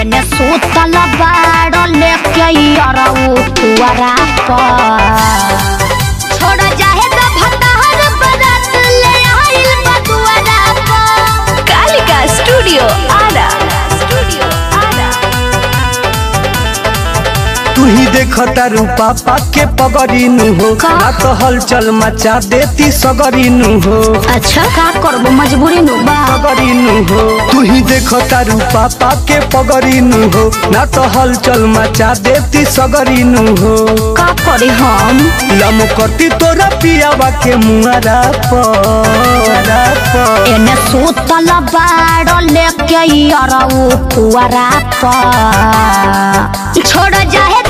एने सुतल बाड़ लेके अरऊ पुअरा पर। तू ही देखता रू पापा के पगड़ी नु हो। का? ना तो हलचल मचा देती सगरी नु हो। अच्छा का करबो? मजबूरी नु बा। पगड़ी नु हो। तू ही देखता रू पापा के पगड़ी नु हो। ना तो हलचल मचा देती सगरी नु हो। का करे हम? लमकती तोरा पियावा के मुआरा पर पर। एने सुतल बाड़ लेके अरऊ पुअरा पर। छोड़ जाहे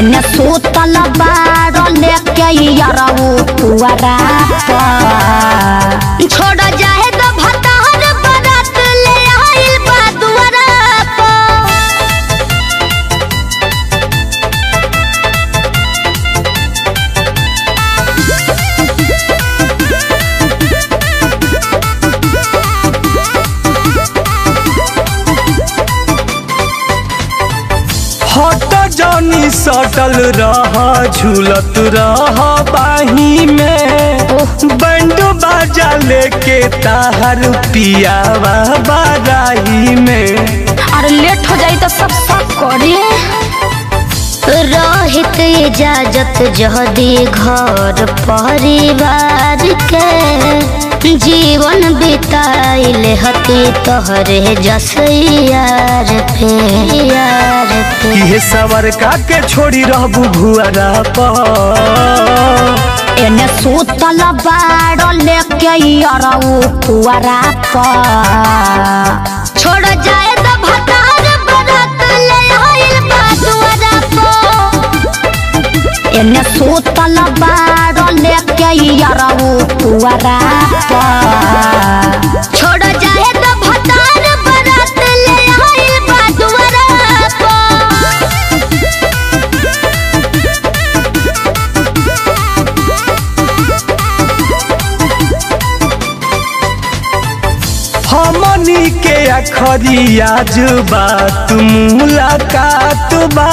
एने सुतल बाड़ लेके अरऊ पुअरा पर छोड़ जाहे त भतहर बरात ले आइल बदुअरा पर हट जानी सटल रह झूलत रह बाही में। बैंड बाजा लेके ताहर पियावा बाराही में। अरे लेट हो जाई तो सब सब करे रहित इजाज़त जहदी घर परिवार के। जीवन बिताइल हती तोहरे जसैयार पे यार पे। इहे सवर का के छोड़ी रहबू भुआरा पर। एने सुतल बाड़ लेके पर। छोड़ जाए तो भतार बरात ले आइल बादुअरा पर। एने सुतल बाड़ लेके अरऊ पुअरा के अखरी आज बात मुलाकात बा।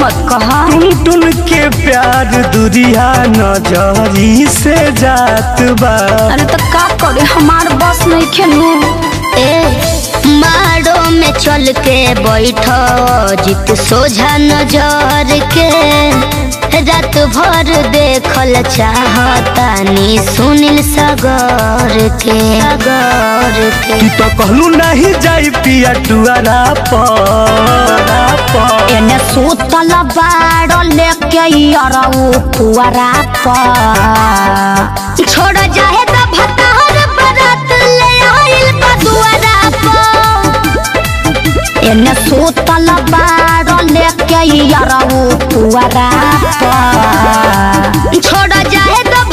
टुन टुन के प्यार दुरिया नजरी से जात बा। अरे तो का करे हमार बस नहीं खेलू। ए माड़ो में चल के बैठो जित सोझा नज़र के रात भर देखल चाहतानी सुनील सगर के। सगर के। तू तो कहलू नहीं जाई पिया टुआरा पर। एने सुतल बाड़ लेके यारा उ पुआरा पर। छोड़ जाहे एने सुतल बाड़ लेके अरऊ पुअरा पर छोड़ त